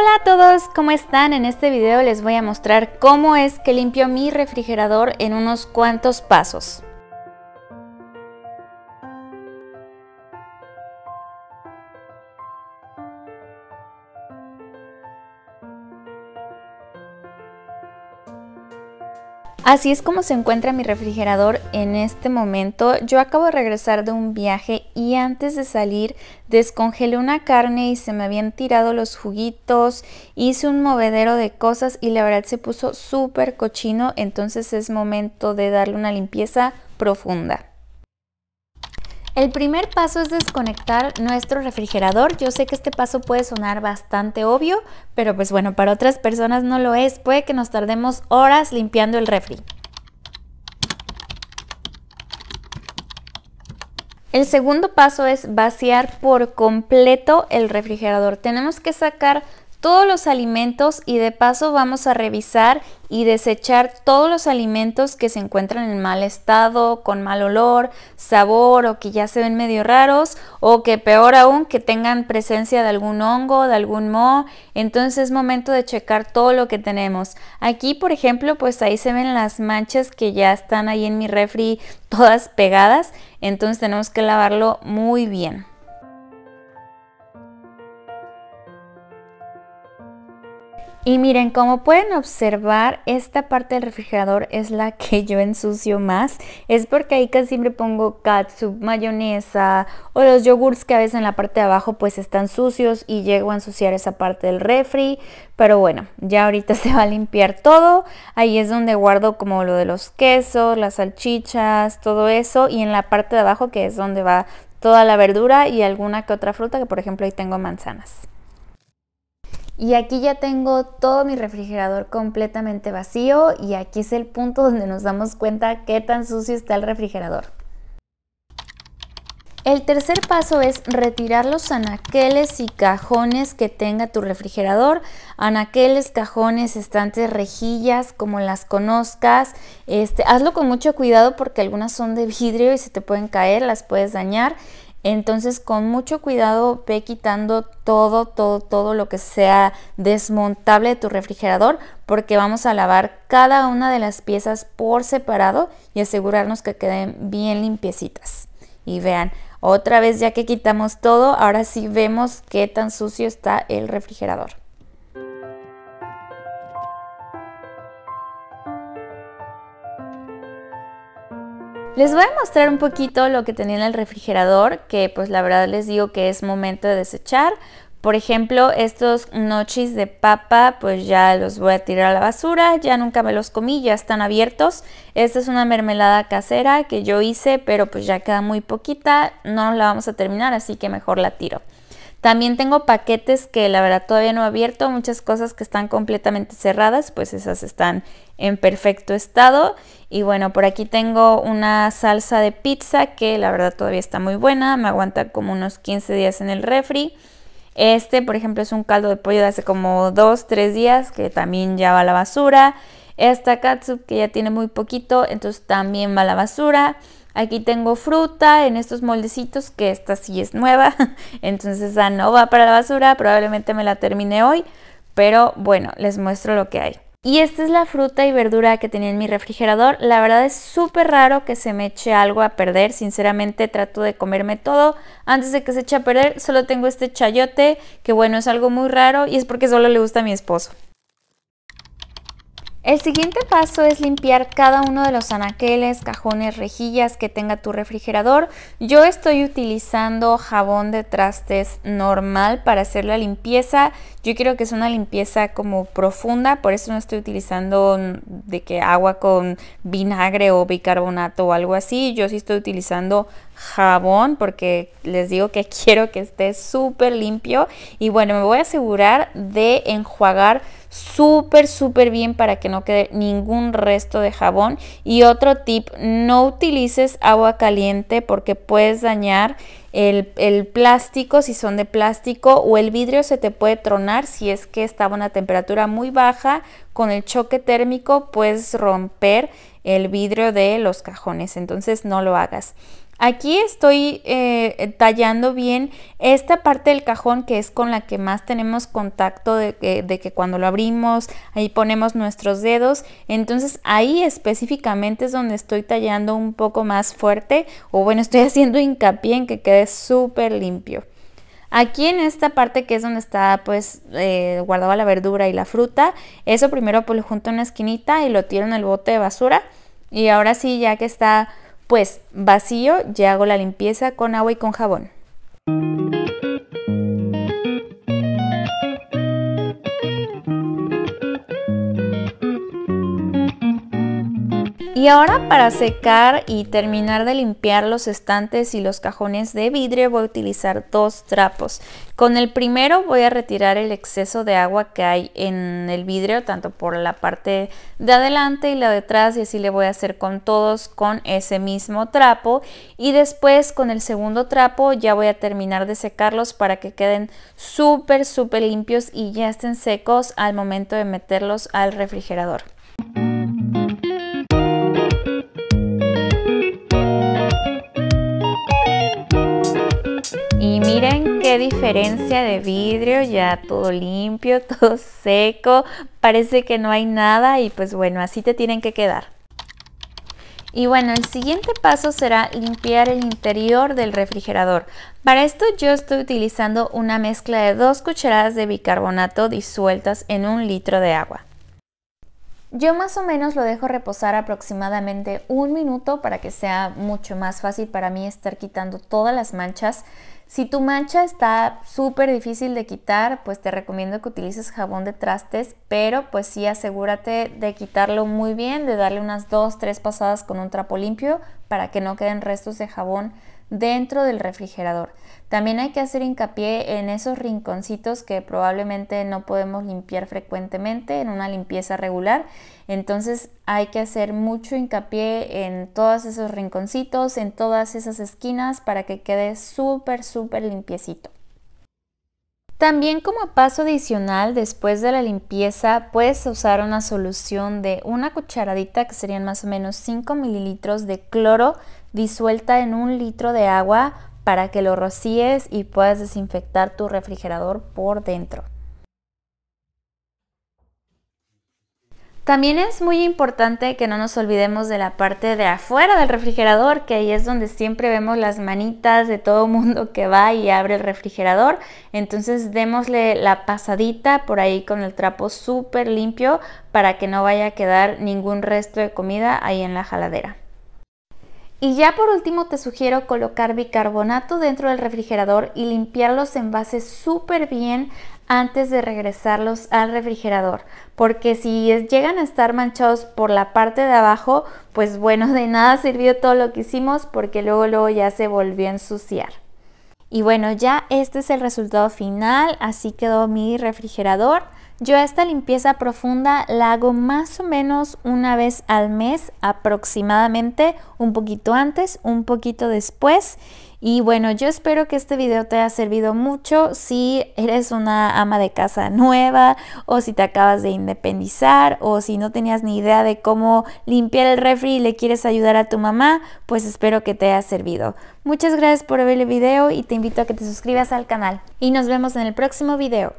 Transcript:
Hola a todos, ¿cómo están? En este video les voy a mostrar cómo es que limpio mi refrigerador en unos cuantos pasos. Así es como se encuentra mi refrigerador en este momento. Yo acabo de regresar de un viaje y antes de salir descongelé una carne y se me habían tirado los juguitos. Hice un movedero de cosas y la verdad se puso súper cochino. Entonces es momento de darle una limpieza profunda. El primer paso es desconectar nuestro refrigerador. Yo sé que este paso puede sonar bastante obvio, pero pues bueno, para otras personas no lo es. Puede que nos tardemos horas limpiando el refri. El segundo paso es vaciar por completo el refrigerador. Tenemos que sacar todos los alimentos y de paso vamos a revisar y desechar todos los alimentos que se encuentran en mal estado, con mal olor, sabor o que ya se ven medio raros o que peor aún que tengan presencia de algún hongo, de algún moho. Entonces es momento de checar todo lo que tenemos. Aquí por ejemplo pues ahí se ven las manchas que ya están ahí en mi refri todas pegadas. Entonces tenemos que lavarlo muy bien. Y miren, como pueden observar, esta parte del refrigerador es la que yo ensucio más. Es porque ahí casi siempre pongo catsup, mayonesa o los yogurts que a veces en la parte de abajo pues están sucios y llego a ensuciar esa parte del refri. Pero bueno, ya ahorita se va a limpiar todo. Ahí es donde guardo como lo de los quesos, las salchichas, todo eso. Y en la parte de abajo que es donde va toda la verdura y alguna que otra fruta, que por ejemplo ahí tengo manzanas. Y aquí ya tengo todo mi refrigerador completamente vacío y aquí es el punto donde nos damos cuenta qué tan sucio está el refrigerador. El tercer paso es retirar los anaqueles y cajones que tenga tu refrigerador. Anaqueles, cajones, estantes, rejillas, como las conozcas. Este, hazlo con mucho cuidado porque algunas son de vidrio y se te pueden caer, las puedes dañar. Entonces con mucho cuidado ve quitando todo, todo, todo lo que sea desmontable de tu refrigerador porque vamos a lavar cada una de las piezas por separado y asegurarnos que queden bien limpiecitas. Y vean, otra vez ya que quitamos todo, ahora sí vemos qué tan sucio está el refrigerador. Les voy a mostrar un poquito lo que tenía en el refrigerador, que pues la verdad les digo que es momento de desechar. Por ejemplo, estos nochis de papa, pues ya los voy a tirar a la basura, ya nunca me los comí, ya están abiertos. Esta es una mermelada casera que yo hice, pero pues ya queda muy poquita, no la vamos a terminar, así que mejor la tiro. También tengo paquetes que la verdad todavía no he abierto, muchas cosas que están completamente cerradas, pues esas están en perfecto estado. Y bueno, por aquí tengo una salsa de pizza que la verdad todavía está muy buena, me aguanta como unos 15 días en el refri. Este, por ejemplo, es un caldo de pollo de hace como 2, 3 días que también ya va a la basura. Esta katsup que ya tiene muy poquito, entonces también va a la basura. Aquí tengo fruta en estos moldecitos, que esta sí es nueva, entonces esa no va para la basura, probablemente me la termine hoy, pero bueno, les muestro lo que hay. Y esta es la fruta y verdura que tenía en mi refrigerador. La verdad es súper raro que se me eche algo a perder. Sinceramente trato de comerme todo antes de que se eche a perder. Solo tengo este chayote, que bueno, es algo muy raro y es porque solo le gusta a mi esposo. El siguiente paso es limpiar cada uno de los anaqueles, cajones, rejillas que tenga tu refrigerador. Yo estoy utilizando jabón de trastes normal para hacer la limpieza. Yo quiero que es una limpieza como profunda, por eso no estoy utilizando de que agua con vinagre o bicarbonato o algo así. Yo sí estoy utilizando jabón porque les digo que quiero que esté súper limpio y bueno me voy a asegurar de enjuagar súper súper bien para que no quede ningún resto de jabón. Y otro tip no utilices agua caliente porque puedes dañar el, el, plástico si son de plástico o el vidrio se te puede tronar si es que estaba a una temperatura muy baja. Con el choque térmico puedes romper el vidrio de los cajones. Entonces no lo hagas Aquí estoy eh, tallando bien esta parte del cajón que es con la que más tenemos contacto de que, cuando lo abrimos, ahí ponemos nuestros dedos. Entonces ahí específicamente es donde estoy tallando un poco más fuerte o bueno, estoy haciendo hincapié en que quede súper limpio. Aquí en esta parte que es donde está pues eh, guardada la verdura y la fruta, eso primero pues lo junto en una esquinita y lo tiro en el bote de basura. Y ahora sí, ya que está pues vacío, ya hago la limpieza con agua y con jabón. Y ahora para secar y terminar de limpiar los estantes y los cajones de vidrio voy a utilizar dos trapos. Con el primero voy a retirar el exceso de agua que hay en el vidrio, tanto por la parte de adelante y la de atrás y así le voy a hacer con todos con ese mismo trapo. Y después con el segundo trapo ya voy a terminar de secarlos para que queden súper súper limpios y ya estén secos al momento de meterlos al refrigerador. Diferencia de vidrio, ya todo limpio, todo seco, parece que no hay nada y pues bueno, así te tienen que quedar. Y bueno, el siguiente paso será limpiar el interior del refrigerador. Para esto yo estoy utilizando una mezcla de dos cucharadas de bicarbonato disueltas en un litro de agua. Yo más o menos lo dejo reposar aproximadamente un minuto para que sea mucho más fácil para mí estar quitando todas las manchas. Si tu mancha está súper difícil de quitar, pues te recomiendo que utilices jabón de trastes, pero pues sí asegúrate de quitarlo muy bien, de darle unas dos, tres pasadas con un trapo limpio para que no queden restos de jabón dentro del refrigerador. También hay que hacer hincapié en esos rinconcitos que probablemente no podemos limpiar frecuentemente en una limpieza regular. Entonces hay que hacer mucho hincapié en todos esos rinconcitos, en todas esas esquinas para que quede súper, súper limpiecito. También como paso adicional, después de la limpieza, puedes usar una solución de una cucharadita, que serían más o menos 5 mililitros de cloro disuelta en un litro de agua para que lo rocíes y puedas desinfectar tu refrigerador por dentro. También es muy importante que no nos olvidemos de la parte de afuera del refrigerador, que ahí es donde siempre vemos las manitas de todo mundo que va y abre el refrigerador. Entonces démosle la pasadita por ahí con el trapo súper limpio para que no vaya a quedar ningún resto de comida ahí en la jaladera. Y ya por último te sugiero colocar bicarbonato dentro del refrigerador y limpiar los envases súper bien antes de regresarlos al refrigerador porque si llegan a estar manchados por la parte de abajo pues bueno de nada sirvió todo lo que hicimos porque luego luego ya se volvió a ensuciar. Y bueno ya este es el resultado final así quedó mi refrigerador yo esta limpieza profunda la hago más o menos una vez al mes aproximadamente, un poquito antes, un poquito después. Y bueno, yo espero que este video te haya servido mucho si eres una ama de casa nueva o si te acabas de independizar o si no tenías ni idea de cómo limpiar el refri y le quieres ayudar a tu mamá, pues espero que te haya servido. Muchas gracias por ver el video y te invito a que te suscribas al canal y nos vemos en el próximo video.